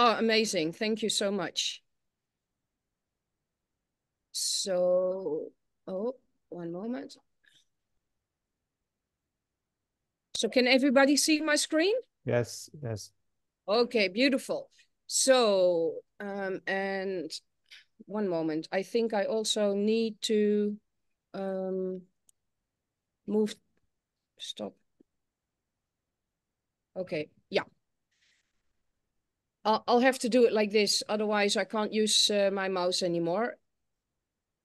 Oh, amazing. Thank you so much. So, oh, one moment. So can everybody see my screen? Yes, yes. Okay, beautiful. So, um, and one moment. I think I also need to um, move, stop. Okay. I'll, I'll have to do it like this. Otherwise, I can't use uh, my mouse anymore.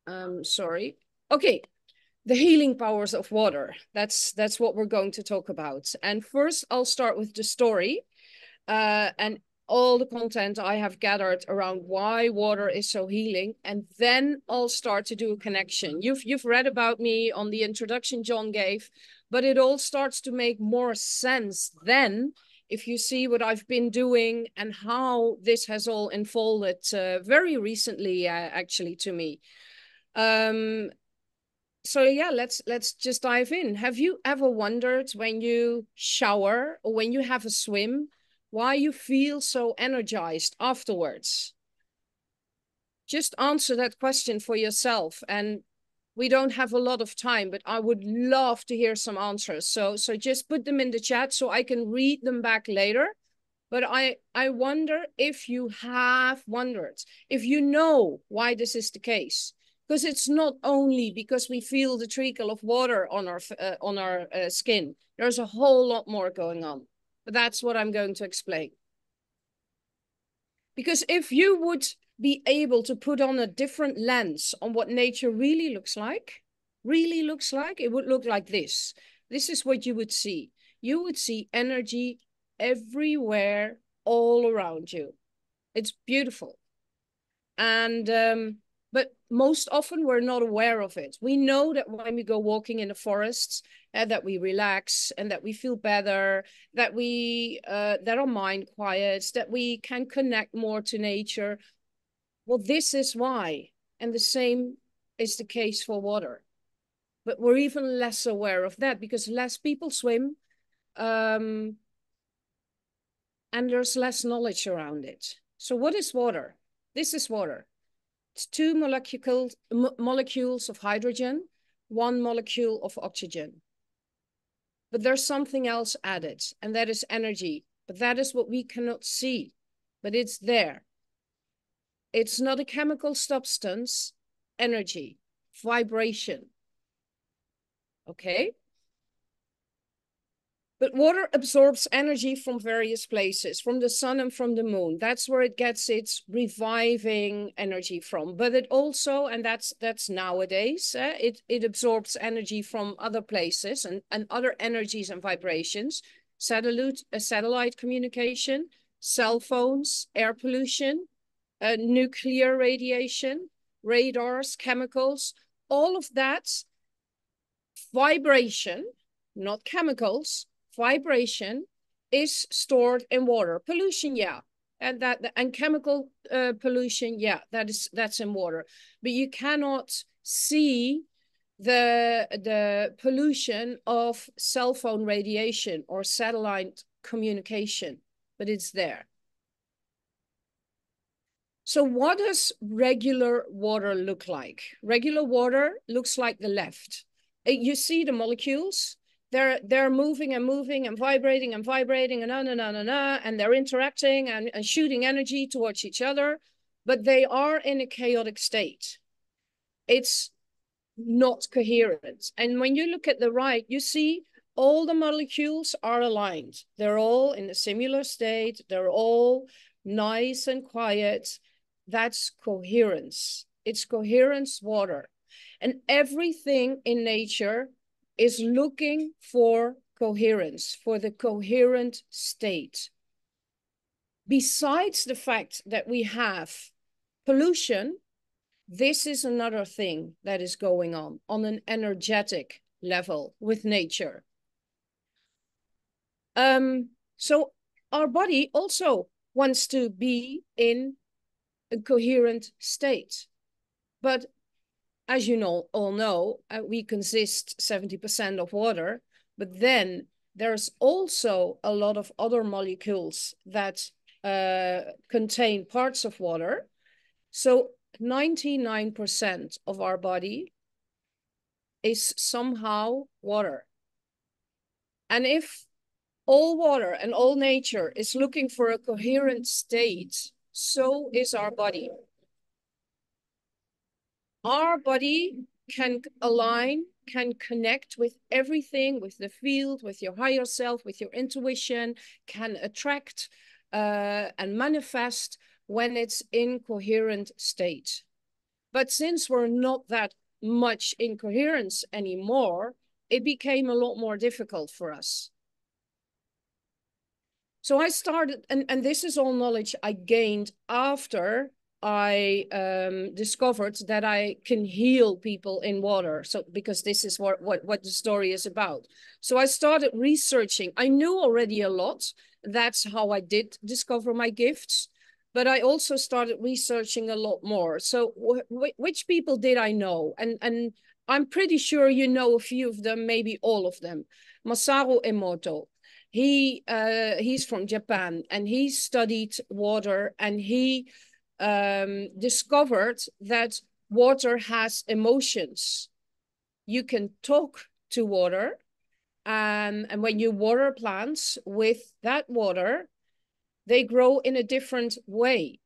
Um, sorry. Okay, the healing powers of water. That's that's what we're going to talk about. And first, I'll start with the story, uh, and all the content I have gathered around why water is so healing, and then I'll start to do a connection. You've you've read about me on the introduction John gave, but it all starts to make more sense then if you see what I've been doing and how this has all unfolded uh, very recently, uh, actually, to me. Um, so yeah, let's let's just dive in. Have you ever wondered when you shower or when you have a swim, why you feel so energized afterwards? Just answer that question for yourself. And we don't have a lot of time, but I would love to hear some answers. So so just put them in the chat so I can read them back later. But I, I wonder if you have wondered, if you know why this is the case because it's not only because we feel the trickle of water on our uh, on our uh, skin. There's a whole lot more going on. But that's what I'm going to explain. Because if you would be able to put on a different lens on what nature really looks like, really looks like, it would look like this. This is what you would see. You would see energy everywhere, all around you. It's beautiful. And um, but most often we're not aware of it. We know that when we go walking in the forests, uh, that we relax and that we feel better, that we uh, that our mind quiets, that we can connect more to nature. Well, this is why, and the same is the case for water. But we're even less aware of that because less people swim, um, and there's less knowledge around it. So, what is water? This is water. It's two molecules, molecules of hydrogen, one molecule of oxygen. But there's something else added, and that is energy. But that is what we cannot see, but it's there. It's not a chemical substance, energy, vibration. Okay? But water absorbs energy from various places, from the sun and from the moon. That's where it gets its reviving energy from. But it also, and that's that's nowadays, uh, it, it absorbs energy from other places and, and other energies and vibrations, satellite, uh, satellite communication, cell phones, air pollution, uh, nuclear radiation, radars, chemicals, all of that vibration, not chemicals, vibration is stored in water. Pollution, yeah. And that and chemical uh, pollution, yeah, that is that's in water. But you cannot see the the pollution of cell phone radiation or satellite communication, but it's there. So what does regular water look like? Regular water looks like the left. Uh, you see the molecules, they're they're moving and moving and vibrating and vibrating and na na na na na and they're interacting and, and shooting energy towards each other but they are in a chaotic state. It's not coherent. And when you look at the right you see all the molecules are aligned. They're all in a similar state. They're all nice and quiet that's coherence it's coherence water and everything in nature is looking for coherence, for the coherent state. Besides the fact that we have pollution, this is another thing that is going on on an energetic level with nature. Um, so our body also wants to be in a coherent state. But as you know, all know, uh, we consist 70% of water, but then there's also a lot of other molecules that uh, contain parts of water. So 99% of our body is somehow water. And if all water and all nature is looking for a coherent state, so is our body. Our body can align, can connect with everything, with the field, with your higher self, with your intuition, can attract uh, and manifest when it's in coherent state. But since we're not that much in coherence anymore, it became a lot more difficult for us. So I started, and, and this is all knowledge I gained after I um, discovered that I can heal people in water. So because this is what, what, what the story is about. So I started researching. I knew already a lot. That's how I did discover my gifts. But I also started researching a lot more. So which people did I know? And, and I'm pretty sure you know a few of them, maybe all of them. Masaru Emoto. He uh, he's from Japan and he studied water and he um, discovered that water has emotions. You can talk to water, um, and when you water plants with that water, they grow in a different way.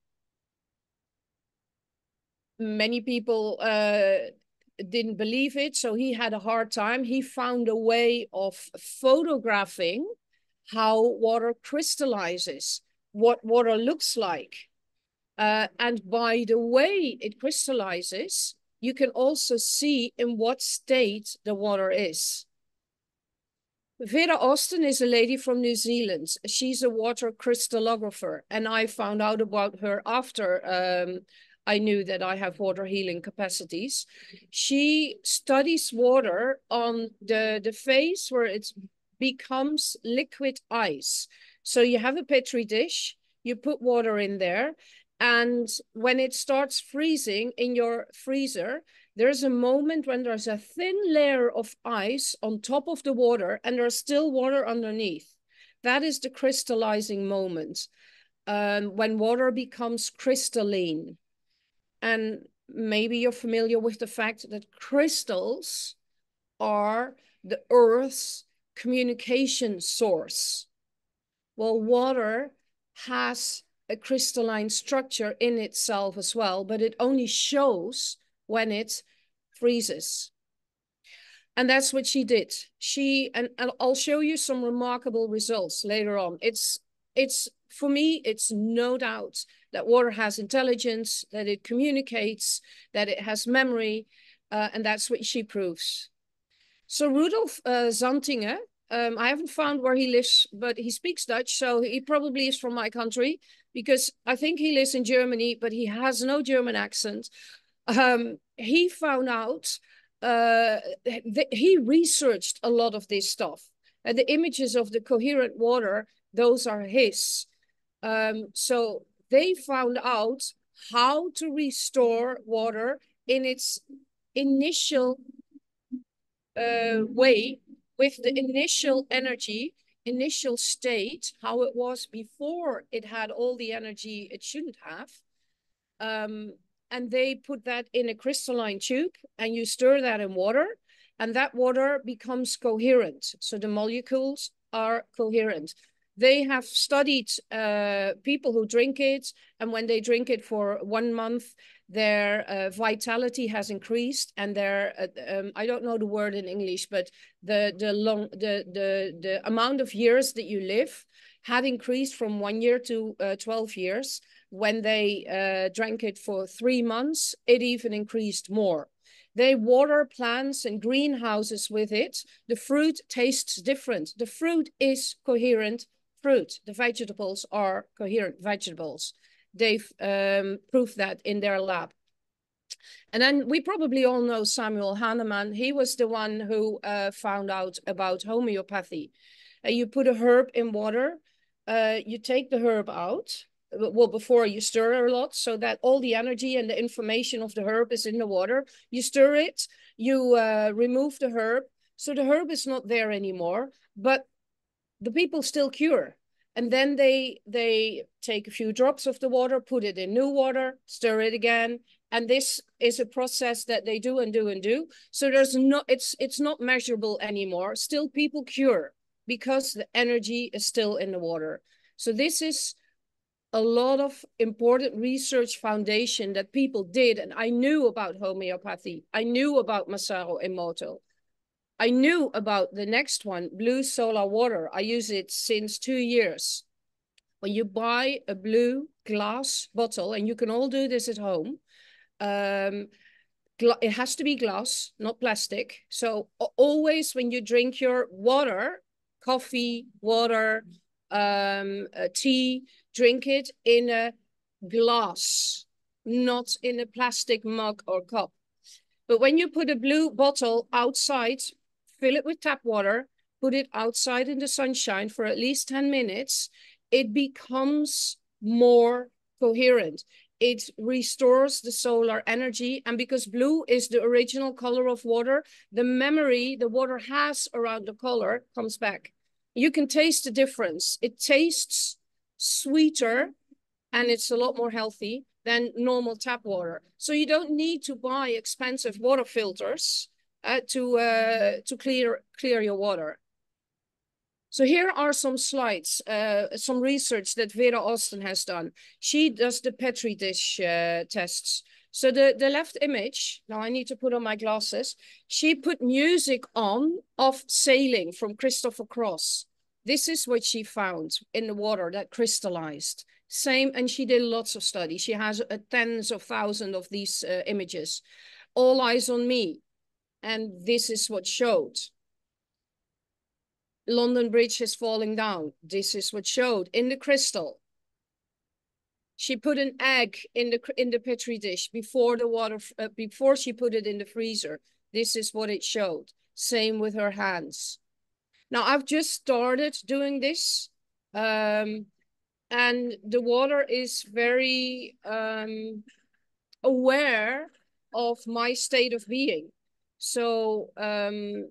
Many people uh, didn't believe it, so he had a hard time. He found a way of photographing how water crystallizes, what water looks like. Uh, and by the way it crystallizes, you can also see in what state the water is. Veda Austin is a lady from New Zealand. She's a water crystallographer, and I found out about her after um, I knew that I have water healing capacities. She studies water on the, the phase where it becomes liquid ice. So you have a petri dish, you put water in there, and when it starts freezing in your freezer, there's a moment when there's a thin layer of ice on top of the water and there's still water underneath. That is the crystallizing moment um, when water becomes crystalline. And maybe you're familiar with the fact that crystals are the Earth's communication source. Well, water has a crystalline structure in itself as well, but it only shows when it freezes. And that's what she did. She and, I'll show you some remarkable results later on. It's it's for me, it's no doubt that water has intelligence, that it communicates, that it has memory, uh, and that's what she proves. So Rudolf uh, Zantinger, um, I haven't found where he lives, but he speaks Dutch, so he probably is from my country because I think he lives in Germany, but he has no German accent. Um, he found out, uh, he researched a lot of this stuff. And the images of the coherent water, those are his. Um, so they found out how to restore water in its initial uh, way with the initial energy initial state, how it was before it had all the energy it shouldn't have. Um, and they put that in a crystalline tube and you stir that in water and that water becomes coherent. So the molecules are coherent. They have studied uh, people who drink it and when they drink it for one month, their uh, vitality has increased and their uh, um, I don't know the word in English, but the the long the the the amount of years that you live had increased from one year to uh, 12 years. When they uh, drank it for three months, it even increased more. They water plants and greenhouses with it. The fruit tastes different. The fruit is coherent fruit. The vegetables are coherent vegetables they've um, proved that in their lab. And then we probably all know Samuel Hahnemann. He was the one who uh, found out about homeopathy. Uh, you put a herb in water, uh, you take the herb out, well, before you stir a lot, so that all the energy and the information of the herb is in the water. You stir it, you uh, remove the herb, so the herb is not there anymore, but the people still cure And then they they take a few drops of the water, put it in new water, stir it again. And this is a process that they do and do and do. So there's no, it's it's not measurable anymore. Still people cure because the energy is still in the water. So this is a lot of important research foundation that people did. And I knew about homeopathy. I knew about Masaru Emoto. I knew about the next one, blue solar water. I use it since two years. When you buy a blue glass bottle, and you can all do this at home, um, it has to be glass, not plastic. So always when you drink your water, coffee, water, um, tea, drink it in a glass, not in a plastic mug or cup. But when you put a blue bottle outside, fill it with tap water, put it outside in the sunshine for at least 10 minutes, it becomes more coherent. It restores the solar energy. And because blue is the original color of water, the memory the water has around the color comes back you can taste the difference. It tastes sweeter and it's a lot more healthy than normal tap water. So you don't need to buy expensive water filters uh, to uh, to clear clear your water. So here are some slides, uh, some research that Veda Austin has done. She does the Petri dish uh, tests. So the, the left image, now I need to put on my glasses. She put music on of sailing from Christopher Cross. This is what she found in the water that crystallized. Same, and she did lots of studies. She has uh, tens of thousands of these uh, images. All eyes on me. And this is what showed. London Bridge is falling down. This is what showed in the crystal. She put an egg in the in the petri dish before the water uh, before she put it in the freezer. This is what it showed. Same with her hands. Now I've just started doing this, um, and the water is very um, aware of my state of being. So um,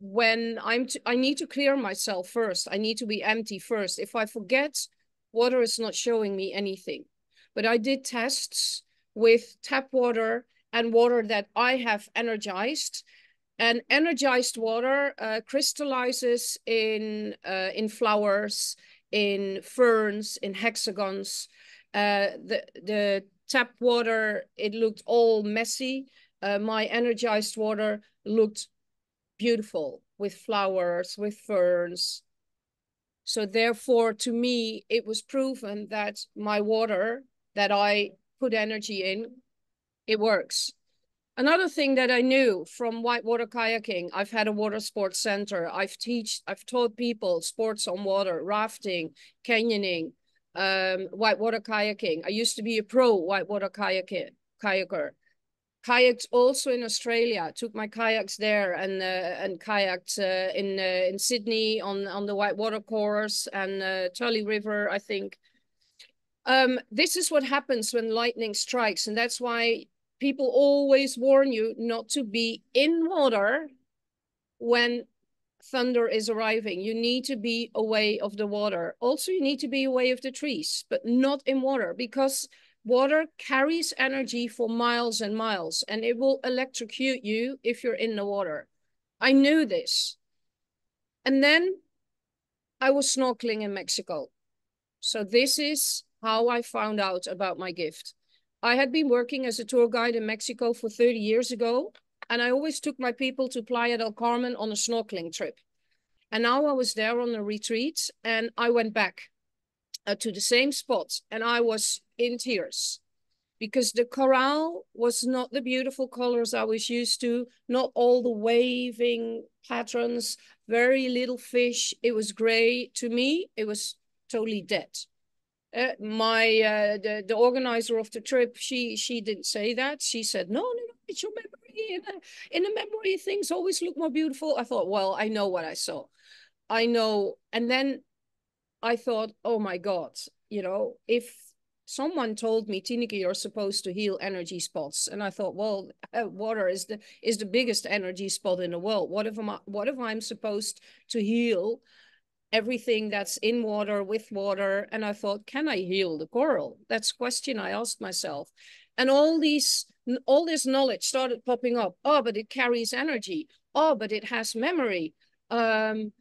when I'm, I need to clear myself first. I need to be empty first. If I forget water is not showing me anything. But I did tests with tap water and water that I have energized. And energized water uh, crystallizes in, uh, in flowers, in ferns, in hexagons. Uh, the, the tap water, it looked all messy. Uh, my energized water looked beautiful with flowers, with ferns, so therefore, to me, it was proven that my water that I put energy in, it works. Another thing that I knew from whitewater kayaking, I've had a water sports center. I've teach, I've taught people sports on water, rafting, canyoning, um, whitewater kayaking. I used to be a pro whitewater kayaker. Kayaked also in Australia. Took my kayaks there and uh, and kayaked uh, in uh, in Sydney on on the whitewater course and uh, Tully River, I think. Um, this is what happens when lightning strikes, and that's why people always warn you not to be in water when thunder is arriving. You need to be away of the water. Also, you need to be away of the trees, but not in water because Water carries energy for miles and miles, and it will electrocute you if you're in the water. I knew this. And then I was snorkeling in Mexico. So this is how I found out about my gift. I had been working as a tour guide in Mexico for 30 years ago, and I always took my people to Playa del Carmen on a snorkeling trip. And now I was there on a retreat, and I went back uh, to the same spot, and I was in tears because the coral was not the beautiful colors I was used to, not all the waving patterns, very little fish. It was gray. To me, it was totally dead. Uh, my uh, the the organizer of the trip, she she didn't say that. She said, "No, no, no, it's your memory. In a, in a memory, things always look more beautiful." I thought, well, I know what I saw. I know, and then I thought, oh my God, you know, if someone told me Tineke you're supposed to heal energy spots and I thought well uh, water is the is the biggest energy spot in the world what if I'm what if I'm supposed to heal everything that's in water with water. And I thought, can I heal the coral? That's a question I asked myself. And all these, all this knowledge started popping up. Oh, but it carries energy. Oh, but it has memory. Um,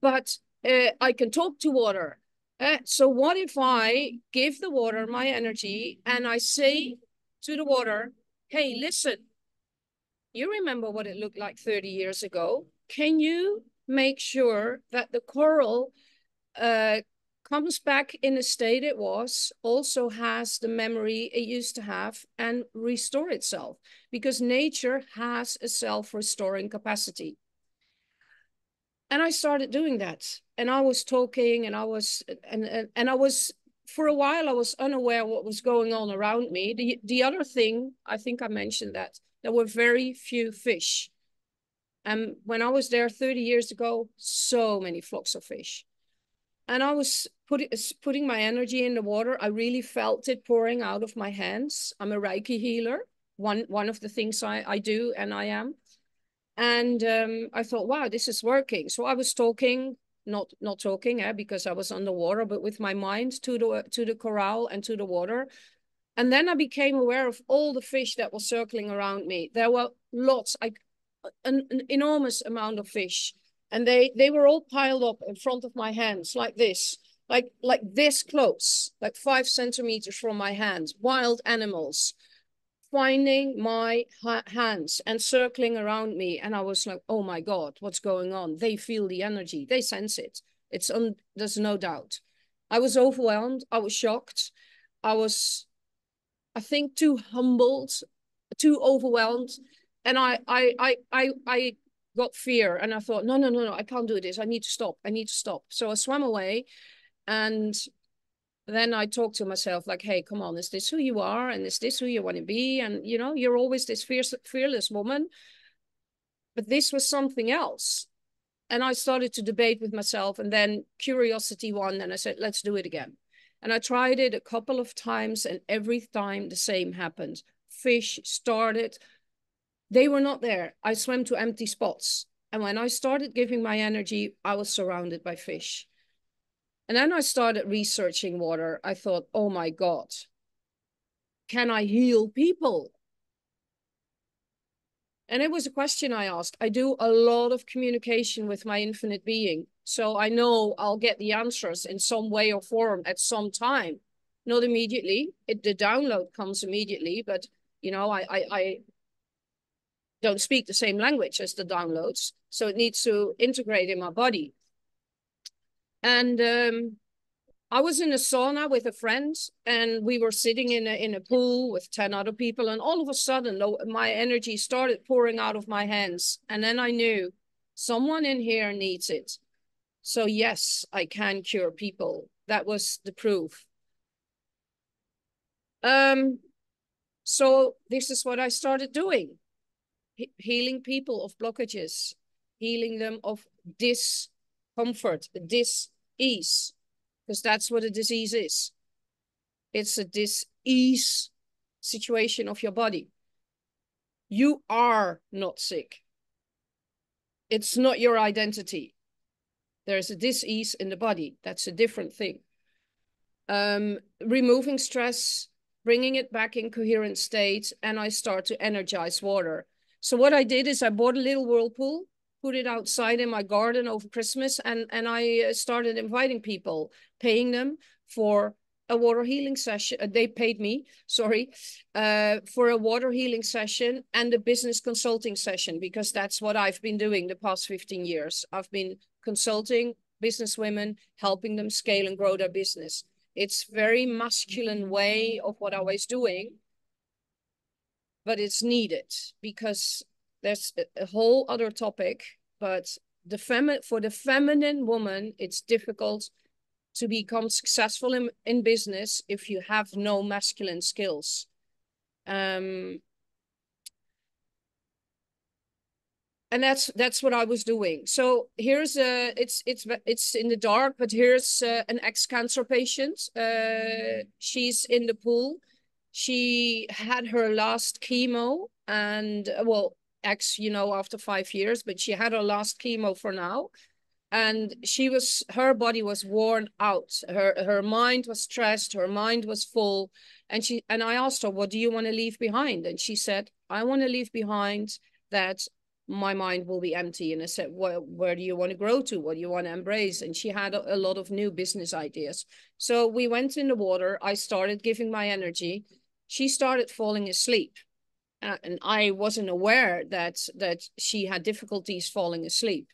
but uh, I can talk to water. Uh, so what if I give the water my energy and I say to the water, hey, listen, you remember what it looked like 30 years ago. Can you make sure that the coral uh, comes back in the state it was, also has the memory it used to have and restore itself? Because nature has a self-restoring capacity. And I started doing that. And I was talking and I was, and, and, and I was for a while I was unaware what was going on around me. The, the other thing, I think I mentioned that, there were very few fish. And when I was there 30 years ago, so many flocks of fish. And I was put, putting my energy in the water. I really felt it pouring out of my hands. I'm a Reiki healer. One, one of the things I, I do and I am. And um, I thought, wow, this is working. So I was talking, not not talking, eh, because I was underwater, but with my mind to the to the coral and to the water. And then I became aware of all the fish that was circling around me. There were lots, like an, an enormous amount of fish. And they, they were all piled up in front of my hands like this, like, like this close, like five centimeters from my hands, wild animals finding my ha hands and circling around me. And I was like, oh my God, what's going on? They feel the energy, they sense it. It's un there's no doubt. I was overwhelmed. I was shocked. I was I think too humbled, too overwhelmed. And I, I, I, I, I got fear and I thought, no, no, no, no, I can't do this. I need to stop. I need to stop. So I swam away and then I talk to myself like, hey, come on, is this who you are? And is this who you want to be? And, you know, you're always this fierce, fearless woman. But this was something else. And I started to debate with myself and then curiosity won. And I said, let's do it again. And I tried it a couple of times and every time the same happened. Fish started, they were not there. I swam to empty spots. And when I started giving my energy, I was surrounded by fish. And then I started researching water. I thought, oh my God, can I heal people? And it was a question I asked. I do a lot of communication with my infinite being. So I know I'll get the answers in some way or form at some time. Not immediately. It, the download comes immediately, but you know, I, I, I don't speak the same language as the downloads. So it needs to integrate in my body. And um, I was in a sauna with a friend and we were sitting in a, in a pool with 10 other people. And all of a sudden, my energy started pouring out of my hands. And then I knew someone in here needs it. So yes, I can cure people. That was the proof. Um, so this is what I started doing. He healing people of blockages, healing them of discomfort, dis-ease, because that's what a disease is. It's a dis-ease situation of your body. You are not sick. It's not your identity. There's a disease in the body. That's a different thing. Um, removing stress, bringing it back in coherent state, and I start to energize water. So what I did is I bought a little whirlpool, put it outside in my garden over Christmas, and, and I uh, started inviting people, paying them for a water healing session. Uh, they paid me, sorry, uh, for a water healing session and a business consulting session, because that's what I've been doing the past 15 years. I've been consulting business women, helping them scale and grow their business. It's very masculine way of what I was doing, but it's needed because there's a whole other topic, but the femi for the feminine woman, it's difficult to become successful in, in business if you have no masculine skills. Um, and that's that's what I was doing. So here's a it's it's it's in the dark, but here's uh, an ex-cancer patient. Uh, she's in the pool. She had her last chemo, and uh, well, ex, you know, after five years, but she had her last chemo for now. and she was her body was worn out. Her her mind was stressed. Her mind was full. And she and i asked her what do you want to leave behind? And she said i want to leave behind that my mind will be empty. And i said well, where do you want to grow to? What do you want to embrace? And she had a, a lot of new business ideas. So we went in the water. I started giving my energy. She started falling asleep uh, and i wasn't aware that that she had difficulties falling asleep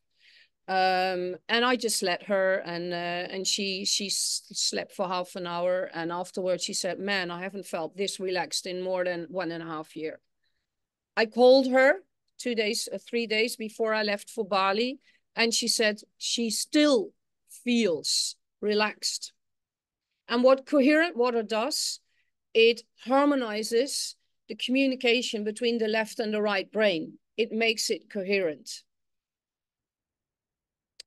um, and I just let her, and uh, and she she slept for half an hour, and afterwards she said, "Man, I haven't felt this relaxed in more than one and a half year." I called her two days, uh, three days before I left for Bali, and she said she still feels relaxed. And what coherent water does, it harmonizes the communication between the left and the right brain. It makes it coherent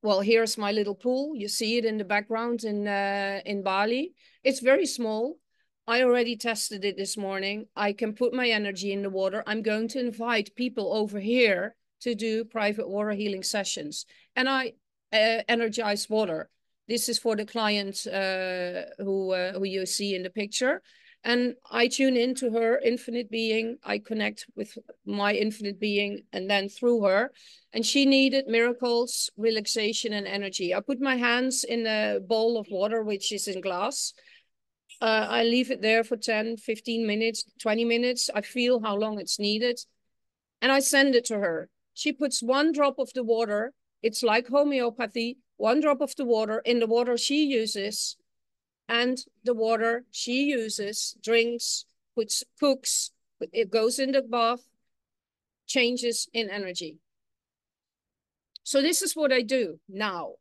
well, here's my little pool. You see it in the background in uh, in Bali. It's very small. I already tested it this morning. I can put my energy in the water. I'm going to invite people over here to do private water healing sessions. And I uh, energize water. This is for the client uh, who, uh, who you see in the picture. And I tune into her infinite being. I connect with my infinite being and then through her. And she needed miracles, relaxation, and energy. I put my hands in a bowl of water, which is in glass. Uh, I leave it there for 10, 15 minutes, 20 minutes. I feel how long it's needed. And I send it to her. She puts one drop of the water. It's like homeopathy. One drop of the water in the water she uses and the water she uses, drinks, puts, cooks, it goes in the bath, changes in energy. So this is what I do now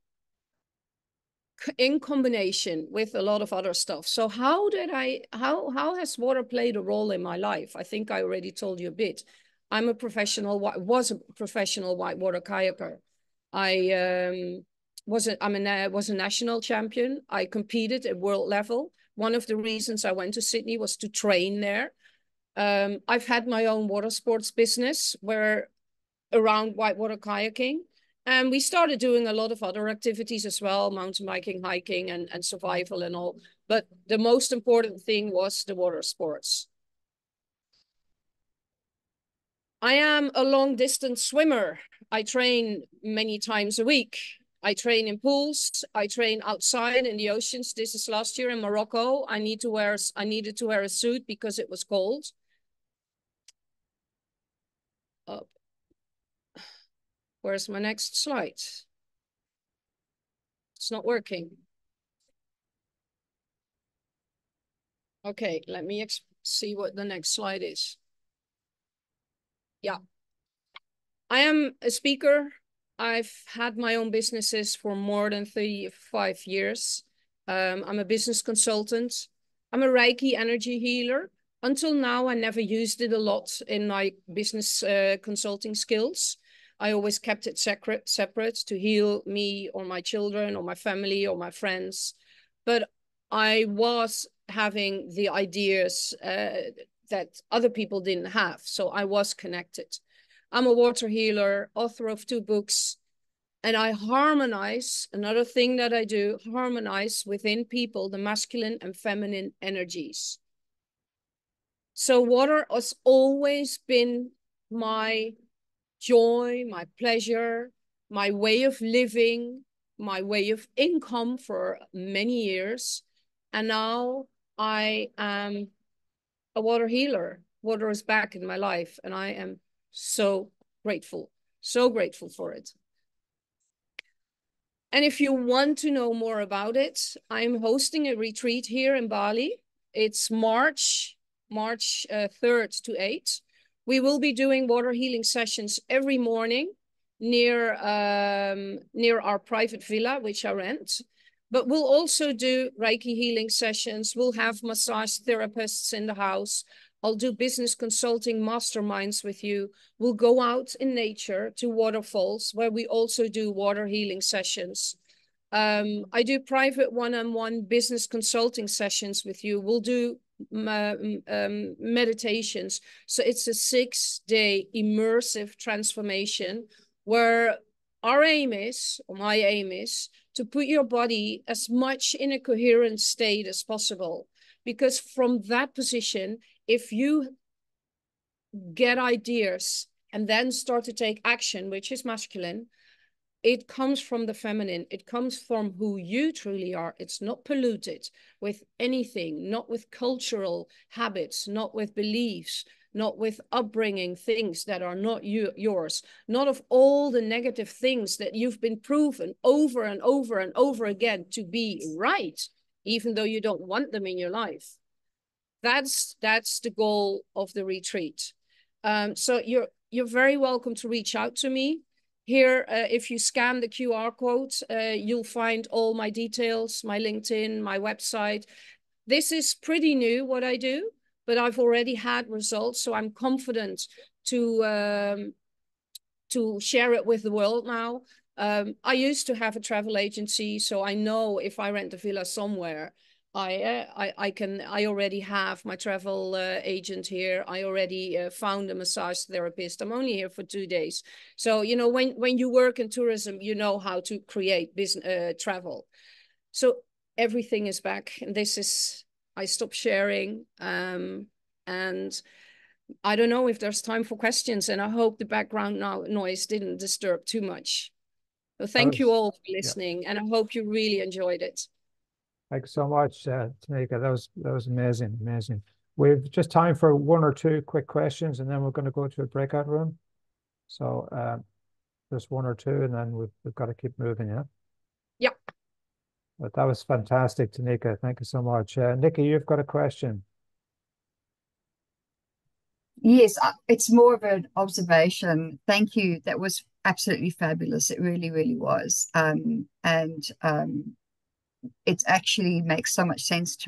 in combination with a lot of other stuff. So how did I, how, how has water played a role in my life? I think I already told you a bit. I'm a professional, was a professional whitewater kayaker. I um, was a, I'm a, was a national champion. I competed at world level. One of the reasons I went to Sydney was to train there. Um, I've had my own water sports business where around whitewater kayaking. And we started doing a lot of other activities as well, mountain biking, hiking, and, and survival and all. But the most important thing was the water sports. I am a long distance swimmer. I train many times a week. I train in pools. I train outside in the oceans. This is last year in Morocco. I need to wear. I needed to wear a suit because it was cold. Up. Where's my next slide? It's not working. Okay, let me see what the next slide is. Yeah. I am a speaker I've had my own businesses for more than 35 years. Um, I'm a business consultant. I'm a Reiki energy healer. Until now, I never used it a lot in my business uh, consulting skills. I always kept it separate, separate to heal me or my children or my family or my friends. But I was having the ideas uh, that other people didn't have. So I was connected. I'm a water healer, author of two books, and I harmonize, another thing that I do, harmonize within people the masculine and feminine energies. So water has always been my joy, my pleasure, my way of living, my way of income for many years. And now I am a water healer. Water is back in my life and I am so grateful, so grateful for it. And if you want to know more about it, I'm hosting a retreat here in Bali. It's March, March uh, 3rd to 8th. We will be doing water healing sessions every morning near, um, near our private villa, which I rent. But we'll also do Reiki healing sessions. We'll have massage therapists in the house. I'll do business consulting masterminds with you. We'll go out in nature to waterfalls where we also do water healing sessions. Um, I do private one-on-one -on -one business consulting sessions with you. We'll do um, um, meditations. So it's a six-day immersive transformation where our aim is, or my aim is, to put your body as much in a coherent state as possible. Because from that position, if you get ideas and then start to take action, which is masculine, it comes from the feminine. It comes from who you truly are. It's not polluted with anything, not with cultural habits, not with beliefs, not with upbringing things that are not you, yours, not of all the negative things that you've been proven over and over and over again to be right, even though you don't want them in your life. That's that's the goal of the retreat. Um, so you're you're very welcome to reach out to me. Here, uh, if you scan the QR code, uh, you'll find all my details, my LinkedIn, my website. This is pretty new, what I do, but I've already had results, so I'm confident to, um, to share it with the world now. Um, I used to have a travel agency, so I know if I rent a villa somewhere, I, uh, I, I can, I already have my travel uh, agent here. I already uh, found a massage therapist. I'm only here for two days. So, you know, when, when you work in tourism, you know how to create business, uh, travel. So everything is back. And this is, I stopped sharing. Um, and I don't know if there's time for questions and I hope the background no noise didn't disturb too much. So thank was, you all for listening yeah. and I hope you really enjoyed it. Thanks so much, uh, Tineke. That was that was amazing, amazing. We've just time for one or two quick questions, and then we're going to go to a breakout room. So uh, just one or two, and then we've we've got to keep moving. Yeah. Yep. But that was fantastic, Tineke. Thank you so much. Uh, Nikki, you've got a question. Yes, uh, it's more of an observation. Thank you. That was absolutely fabulous. It really, really was. Um, and um, it actually makes so much sense to